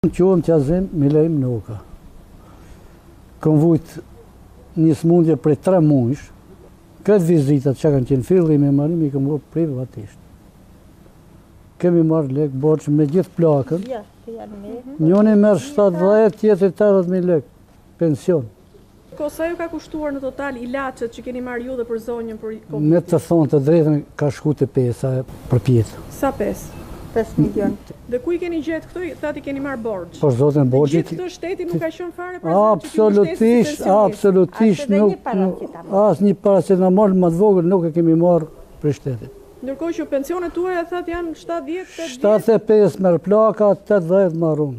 Unë quhem Qazim Milaim Noka. Kam vujt një smundje prej tre mujsh. Krejt vizitat që kanë qenë fillim e marim i kam vojt privatisht. Kemi marrë lek borxh me gjithë plakën. Njëni merr 70, tjetri 80.000 lek. pension. Po sa ju ka kushtuar në total ilaçet që keni marrë ju dhe për zonjën për Covid-in? Me të thënë të drejtën ka shku te pesa e përpjetë. Sa pesë? Pesë milion. Dhe ku i keni gjetë këto thatë i keni marrë borxh? Për zotin borxhi. Gjithë këto shteti nuk ka qenë fare prezent që kemi shteti si pensionist. Absolutisht, absolutisht. As një paracetamol më të vogël nuk e kemi marrë prej shtetit. Ndërkohë që pensionet tuaja thatë janë 70, 80. 75 merr plaka, 80 marr unë.